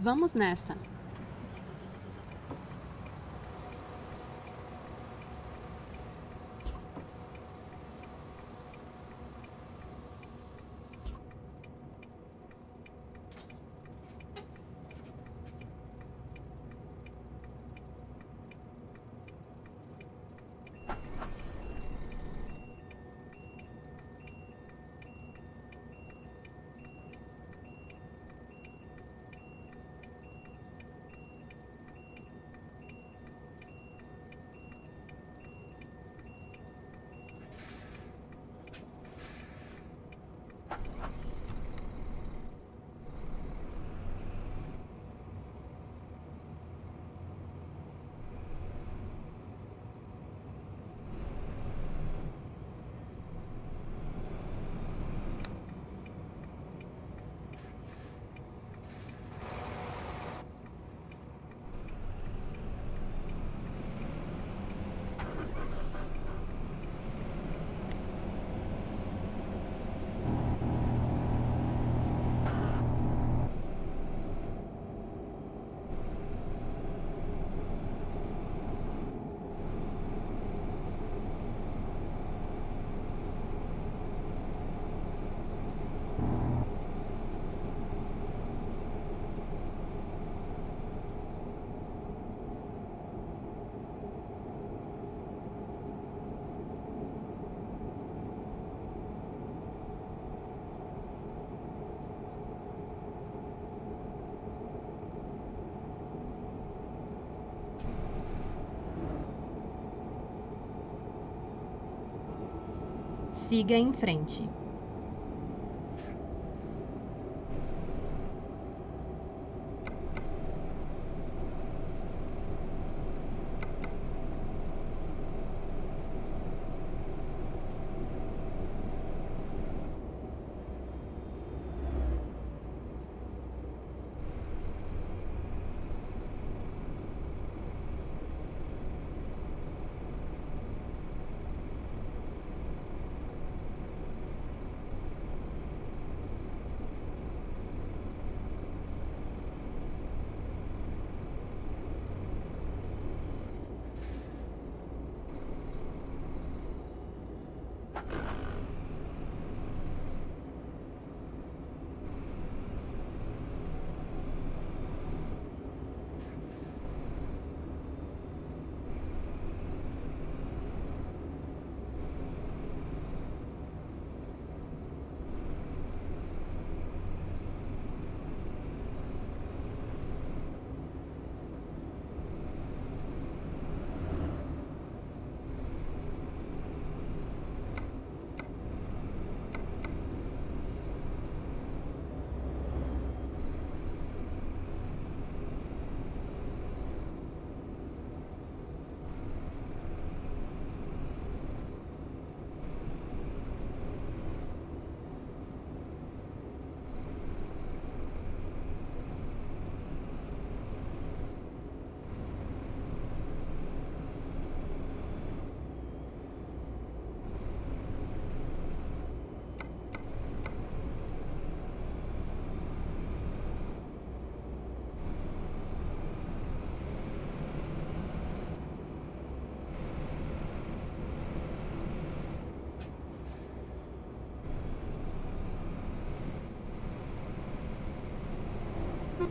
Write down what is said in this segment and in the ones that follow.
Vamos nessa. Siga em frente.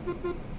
Thank you.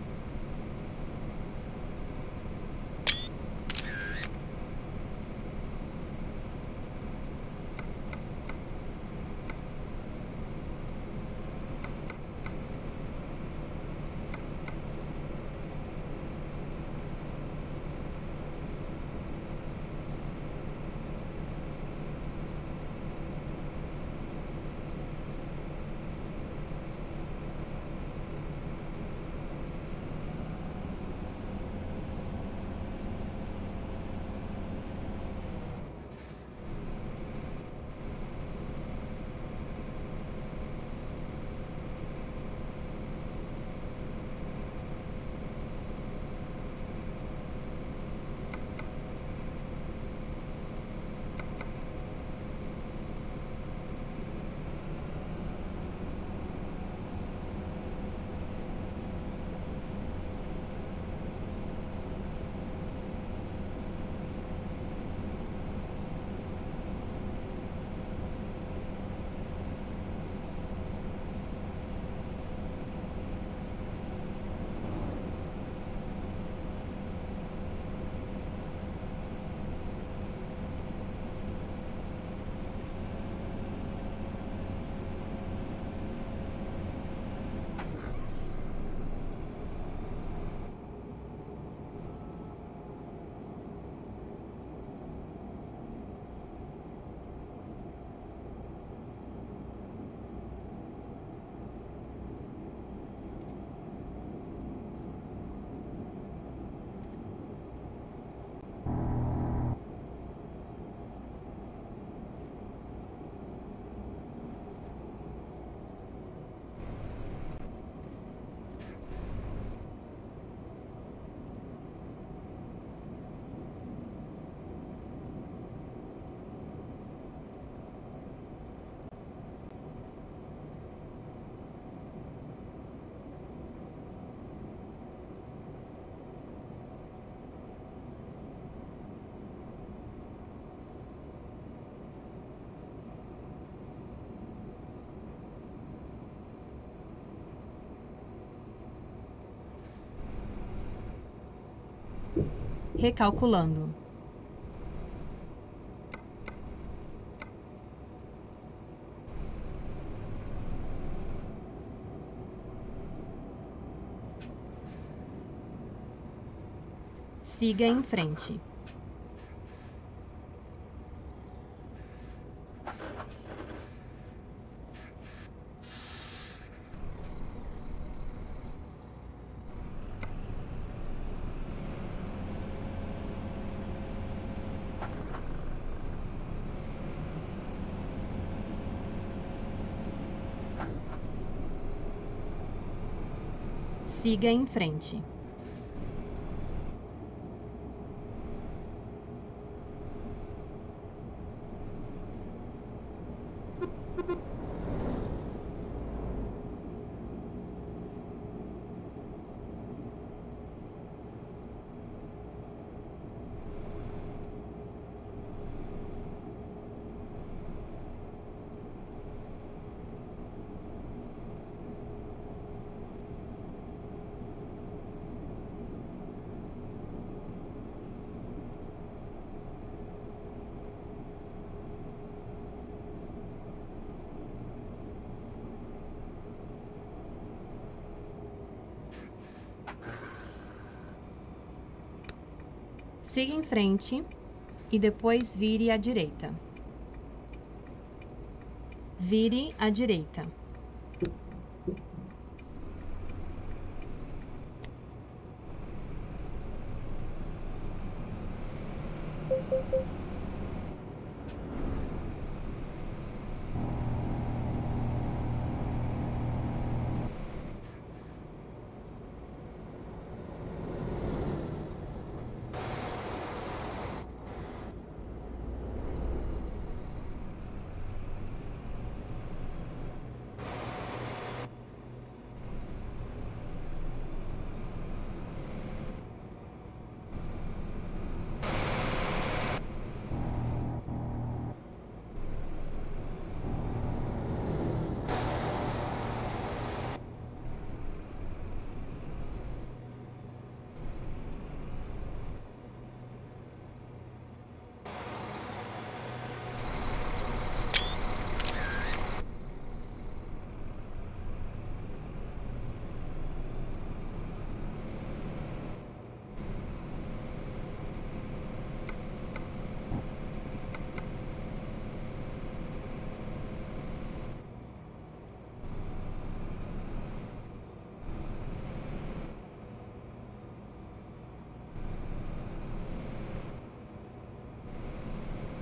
Recalculando. Siga em frente. Siga em frente. Siga em frente e depois vire à direita. Vire à direita.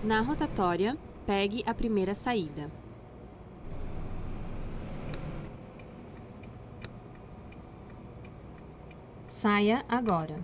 Na rotatória, pegue a primeira saída. Saia agora.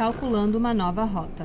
Calculando uma nova rota.